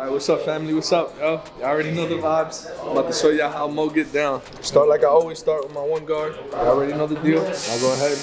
All right, what's up, family? What's up, yo? Y'all already know the vibes. I'm about to show y'all how Mo get down. Start like I always start with my one guard. Y'all already know the deal. I'll go ahead.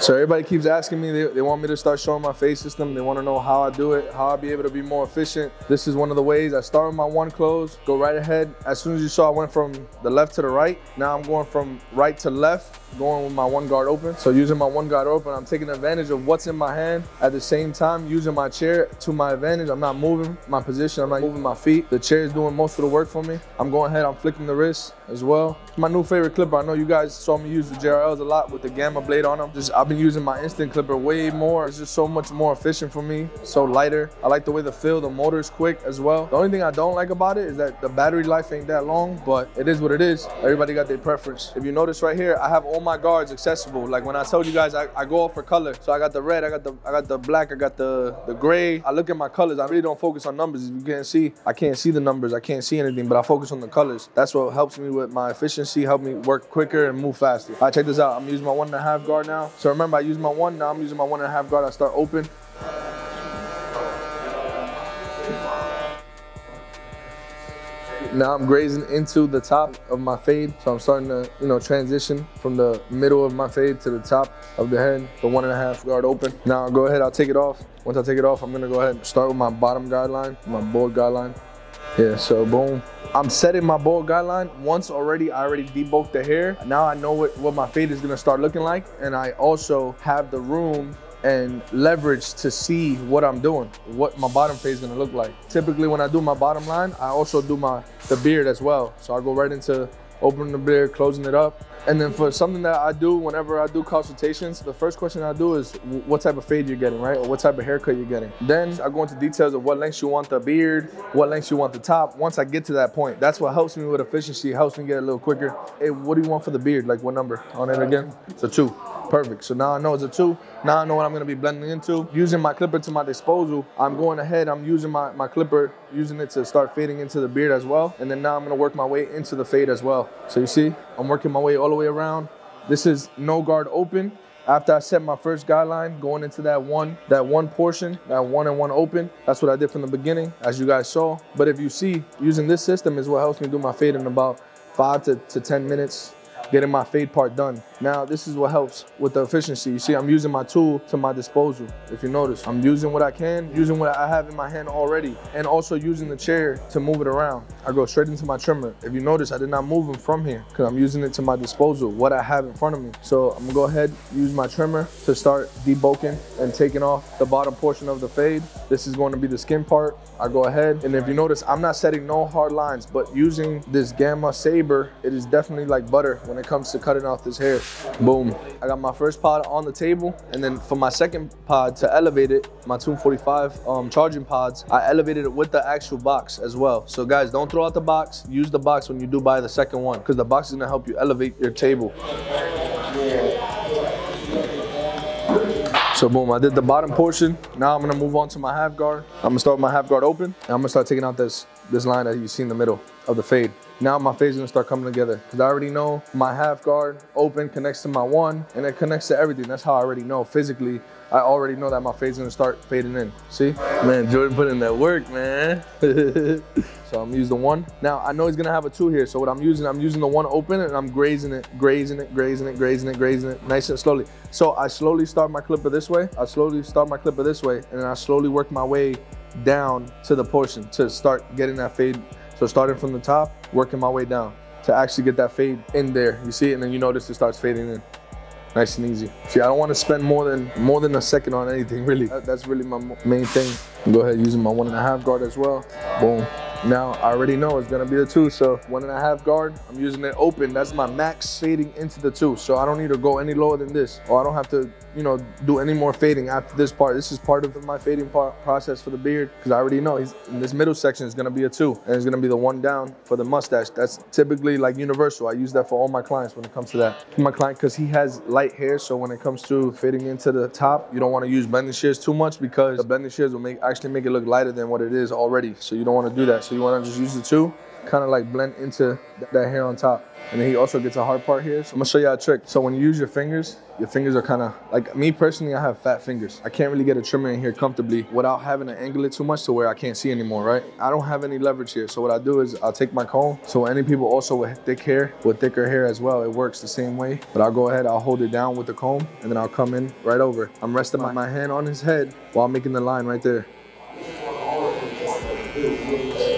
So everybody keeps asking me, they, they want me to start showing my face system. They want to know how I do it, how I'll be able to be more efficient. This is one of the ways. I start with my one close, go right ahead. As soon as you saw I went from the left to the right, now I'm going from right to left, going with my one guard open. So using my one guard open, I'm taking advantage of what's in my hand. At the same time, using my chair to my advantage. I'm not moving my position, I'm not moving my feet. The chair is doing most of the work for me. I'm going ahead, I'm flicking the wrist as well. My new favorite clipper, I know you guys saw me use the JRLs a lot with the Gamma blade on them. Just I've been using my instant clipper way more. It's just so much more efficient for me, so lighter. I like the way the feel, the motor is quick as well. The only thing I don't like about it is that the battery life ain't that long, but it is what it is. Everybody got their preference. If you notice right here, I have all my guards accessible. Like when I told you guys, I, I go off for color. So I got the red, I got the I got the black, I got the the gray. I look at my colors. I really don't focus on numbers. If you can't see, I can't see the numbers. I can't see anything, but I focus on the colors. That's what helps me with my efficiency, help me work quicker and move faster. Right, check this out. I'm using my one and a half guard now. So remember, I use my one, now I'm using my one and a half guard. I start open. Now I'm grazing into the top of my fade. So I'm starting to, you know, transition from the middle of my fade to the top of the head, the one and a half guard open. Now I'll go ahead, I'll take it off. Once I take it off, I'm gonna go ahead and start with my bottom guideline, my board guideline. Yeah, so boom. I'm setting my board guideline. Once already, I already debulked the hair. Now I know what, what my fade is gonna start looking like. And I also have the room and leverage to see what I'm doing, what my bottom fade is gonna look like. Typically when I do my bottom line, I also do my the beard as well. So I go right into opening the beard, closing it up. And then for something that I do whenever I do consultations, the first question I do is what type of fade you're getting, right? Or what type of haircut you're getting. Then I go into details of what length you want the beard, what length you want the top. Once I get to that point, that's what helps me with efficiency, helps me get a little quicker. Hey, what do you want for the beard? Like what number on it again? It's a two. Perfect. So now I know it's a two. Now I know what I'm gonna be blending into. Using my clipper to my disposal, I'm going ahead, I'm using my, my clipper, using it to start fading into the beard as well. And then now I'm gonna work my way into the fade as well. So you see, I'm working my way all the way around. This is no guard open. After I set my first guideline, going into that one, that one portion, that one and one open, that's what I did from the beginning, as you guys saw. But if you see, using this system is what helps me do my fade in about five to, to 10 minutes, getting my fade part done. Now, this is what helps with the efficiency. You see, I'm using my tool to my disposal. If you notice, I'm using what I can, using what I have in my hand already, and also using the chair to move it around. I go straight into my trimmer. If you notice, I did not move them from here because I'm using it to my disposal, what I have in front of me. So I'm gonna go ahead, use my trimmer to start debulking and taking off the bottom portion of the fade. This is going to be the skin part. I go ahead, and if you notice, I'm not setting no hard lines, but using this Gamma Saber, it is definitely like butter when it comes to cutting off this hair. Boom. I got my first pod on the table, and then for my second pod to elevate it, my 245 um, charging pods, I elevated it with the actual box as well. So guys, don't throw out the box. Use the box when you do buy the second one, because the box is gonna help you elevate your table. So boom, I did the bottom portion. Now I'm gonna move on to my half guard. I'm gonna start my half guard open, and I'm gonna start taking out this, this line that you see in the middle of the fade. Now my phase is gonna start coming together because I already know my half guard open connects to my one and it connects to everything. That's how I already know physically. I already know that my phase is gonna start fading in. See? Man, Jordan put in that work, man. so I'm using the one. Now I know he's gonna have a two here. So what I'm using, I'm using the one open and I'm grazing it, grazing it, grazing it, grazing it, grazing it, nice and slowly. So I slowly start my clipper this way. I slowly start my clipper this way and then I slowly work my way down to the portion to start getting that fade so starting from the top, working my way down to actually get that fade in there. You see it, and then you notice it starts fading in. Nice and easy. See, I don't want to spend more than more than a second on anything, really. That, that's really my main thing. Go ahead using my one and a half guard as well. Boom. Now, I already know it's gonna be the two, so one and a half guard, I'm using it open. That's my max fading into the two, so I don't need to go any lower than this, or I don't have to, you know, do any more fading after this part. This is part of my fading part process for the beard, because I already know he's, in this middle section is gonna be a two, and it's gonna be the one down for the mustache. That's typically like universal. I use that for all my clients when it comes to that. My client, because he has light hair, so when it comes to fading into the top, you don't wanna use blending shears too much because the blending shears will make actually make it look lighter than what it is already, so you don't wanna do that. So you wanna just use the two, kind of like blend into that hair on top. And then he also gets a hard part here. So I'm gonna show you a trick. So when you use your fingers, your fingers are kind of like me personally, I have fat fingers. I can't really get a trimmer in here comfortably without having to angle it too much to where I can't see anymore, right? I don't have any leverage here. So what I do is I'll take my comb. So any people also with thick hair, with thicker hair as well, it works the same way. But I'll go ahead, I'll hold it down with the comb and then I'll come in right over. I'm resting my, my hand on his head while making the line right there.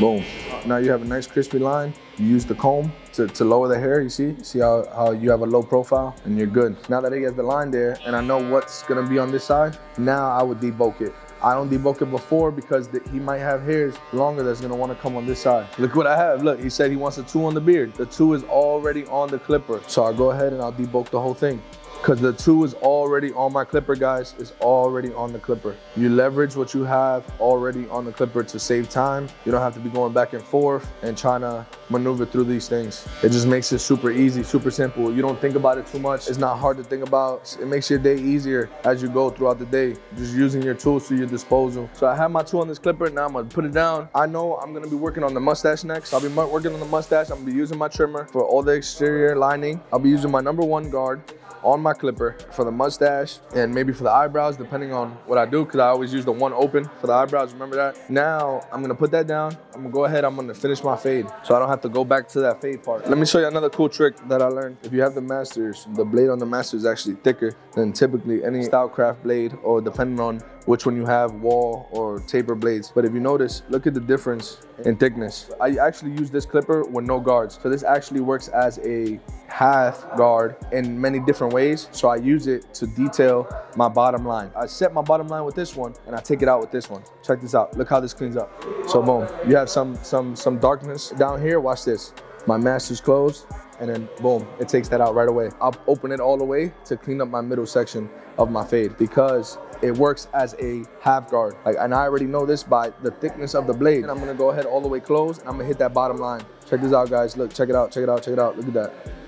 Boom. Now you have a nice crispy line. You use the comb to, to lower the hair, you see? See how, how you have a low profile and you're good. Now that he has the line there and I know what's gonna be on this side, now I would debulk it. I don't debulk it before because the, he might have hairs longer that's gonna wanna come on this side. Look what I have, look, he said he wants a two on the beard. The two is already on the clipper. So I'll go ahead and I'll debulk the whole thing. Cause the two is already on my clipper, guys. It's already on the clipper. You leverage what you have already on the clipper to save time. You don't have to be going back and forth and trying to maneuver through these things. It just makes it super easy, super simple. You don't think about it too much. It's not hard to think about. It makes your day easier as you go throughout the day. Just using your tools to your disposal. So I have my tool on this clipper. Now I'm gonna put it down. I know I'm gonna be working on the mustache next. I'll be working on the mustache. I'm gonna be using my trimmer for all the exterior lining. I'll be using my number one guard on my clipper for the mustache and maybe for the eyebrows, depending on what I do, because I always use the one open for the eyebrows. Remember that? Now I'm gonna put that down. I'm gonna go ahead. I'm gonna finish my fade, so I don't have to go back to that fade part. Let me show you another cool trick that I learned. If you have the masters, the blade on the master is actually thicker than typically any Stylecraft blade, or depending on which one you have, Wahl or taper blades. But if you notice, look at the difference in thickness. I actually use this clipper with no guards. So this actually works as a half guard in many different ways. So I use it to detail my bottom line. I set my bottom line with this one and I take it out with this one. Check this out. Look how this cleans up. So boom, you have some some some darkness down here. Watch this. My master's closed and then boom, it takes that out right away. I'll open it all the way to clean up my middle section of my fade because it works as a half guard. Like, and I already know this by the thickness of the blade. And I'm gonna go ahead all the way close and I'm gonna hit that bottom line. Check this out, guys. Look, check it out, check it out, check it out. Look at that.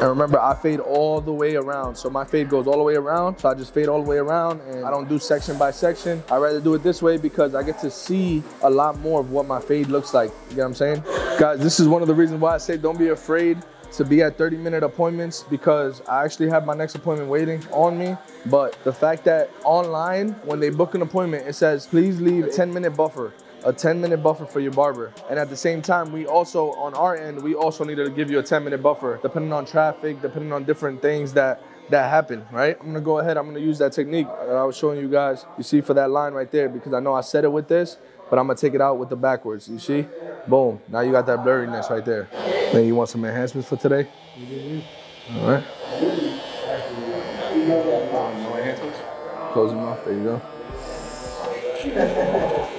And remember, I fade all the way around. So my fade goes all the way around. So I just fade all the way around and I don't do section by section. I rather do it this way because I get to see a lot more of what my fade looks like. You get what I'm saying? Guys, this is one of the reasons why I say don't be afraid to be at 30 minute appointments because I actually have my next appointment waiting on me. But the fact that online, when they book an appointment, it says, please leave a 10 minute buffer a 10 minute buffer for your barber. And at the same time, we also, on our end, we also needed to give you a 10 minute buffer, depending on traffic, depending on different things that that happen, right? I'm gonna go ahead, I'm gonna use that technique that I was showing you guys, you see for that line right there, because I know I said it with this, but I'm gonna take it out with the backwards, you see? Boom, now you got that blurriness right there. Then you want some enhancements for today? All right. Close your mouth, there you go.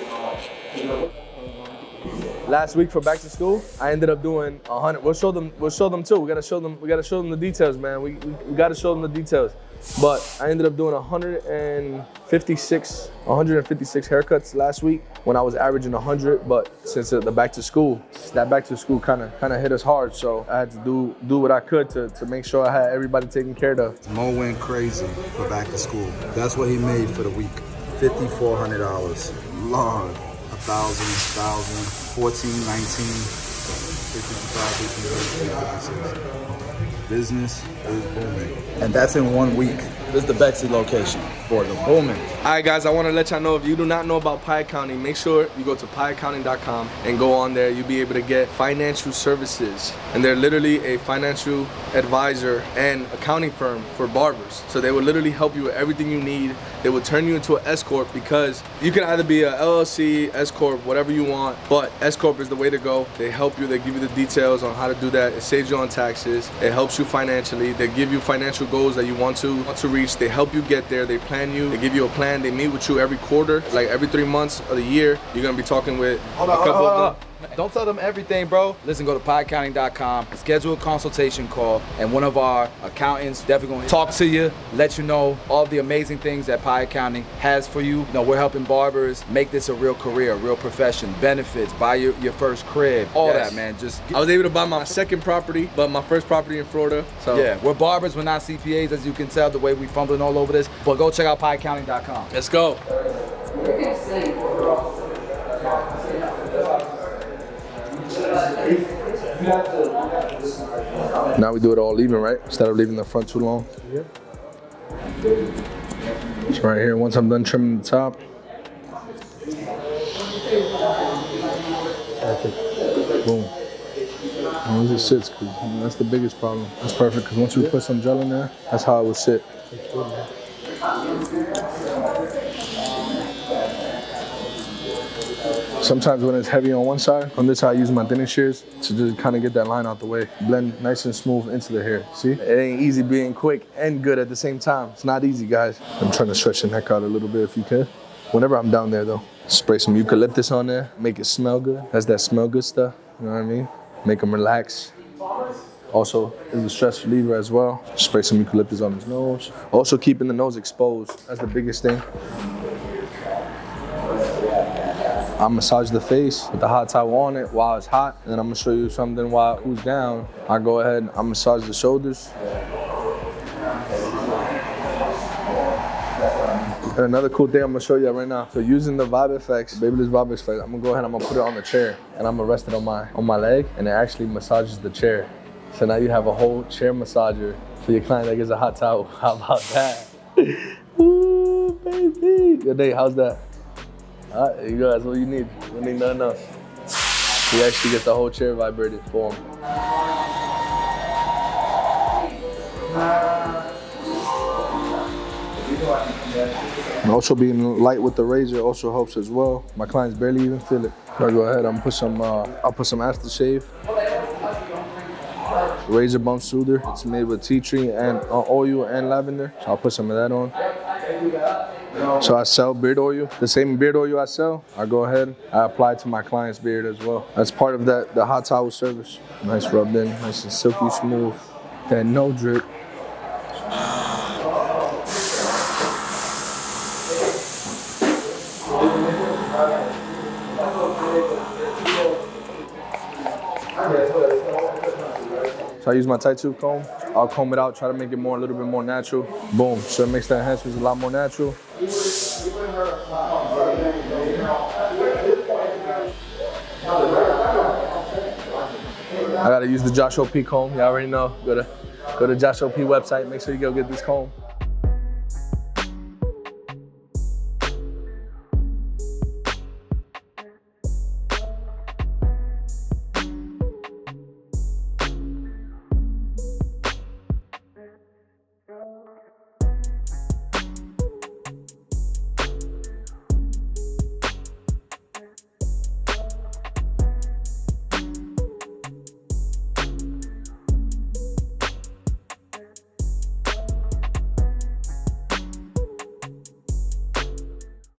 Last week for back to school, I ended up doing a hundred. We'll show them. We'll show them too. We gotta show them. We gotta show them the details, man. We, we, we gotta show them the details. But I ended up doing 156, 156 haircuts last week when I was averaging 100. But since the back to school, that back to school kind of kind of hit us hard. So I had to do do what I could to, to make sure I had everybody taken care of. Mo went crazy for back to school. That's what he made for the week. Fifty-four hundred dollars. Lord, a thousand, thousand, fourteen, nineteen, fifty-five, fifty-six. Business is booming. And that's in one week. This is the Bexley location for the booming. All right, guys, I want to let y'all know if you do not know about Pi Accounting, make sure you go to piaccounting.com and go on there. You'll be able to get financial services. And they're literally a financial advisor and accounting firm for barbers. So they will literally help you with everything you need. They will turn you into an S Corp because you can either be a LLC, S Corp, whatever you want, but S Corp is the way to go. They help you, they give you the details on how to do that. It saves you on taxes, it helps you financially, they give you financial goals that you want to want to reach. They help you get there, they plan you, they give you a plan, they meet with you every quarter, like every three months of the year. You're gonna be talking with Hold a on, couple on, of them. Don't tell them everything, bro. Listen, go to pieaccounting.com, schedule a consultation call, and one of our accountants definitely gonna talk to you, let you know all the amazing things that Pie Accounting has for you. You know, we're helping barbers make this a real career, a real profession, benefits, buy your, your first crib, all Yes. that, man. Just I was able to buy my second property, but my first property in Florida. So yeah, we're barbers, we're not CPAs, as you can tell the way we fumbling all over this. But go check out pieaccounting.com. let's go. Now we do it all even, right? Instead of leaving the front too long. Yep. So right here, once I'm done trimming the top, Perfect. boom. As it sits, cause you know, that's the biggest problem. That's perfect, cause once we put some gel in there, that's how it will sit. Sometimes when it's heavy on one side, on this side I use my thinning shears to just kind of get that line out the way. Blend nice and smooth into the hair, see? It ain't easy being quick and good at the same time. It's not easy, guys. I'm trying to stretch the neck out a little bit if you can. Whenever I'm down there though, spray some eucalyptus on there, make it smell good. That's that smell good stuff, you know what I mean? Make them relax. Also, is a stress reliever as well. Spray some eucalyptus on his nose. Also keeping the nose exposed. That's the biggest thing. I massage the face with the hot towel on it while it's hot. And then I'm gonna show you something while it cools down. I go ahead, and I massage the shoulders. And another cool thing I'm gonna show you right now. So using the Vibe Effects, Babyliss Vibe Effects, I'm gonna go ahead, and I'm gonna put it on the chair and I'm gonna rest it on my on my leg and it actually massages the chair. So now you have a whole chair massager for your client that gets a hot towel. How about that? Ooh, baby. Good day, how's that? All right, you guys, what you need. You don't need nothing else. He actually gets the whole chair vibrated for him. And also being light with the razor also helps as well. My clients barely even feel it. I'll go ahead. I'm put some. Uh, I'll put some aftershave. Razor bump soother. It's made with tea tree and uh, oil and lavender. So I'll put some of that on. So I sell beard oil. The same beard oil I sell, I go ahead, I apply to my client's beard as well. That's part of that the hot towel service. Nice rubbed in, nice and silky smooth. That no drip. So I use my tight tube comb. I'll comb it out, try to make it more, a little bit more natural. Boom. So it makes the enhancements a lot more natural. I gotta use the Joshua P comb. You all already know. Go to go to Josh OP website. Make sure you go get this comb.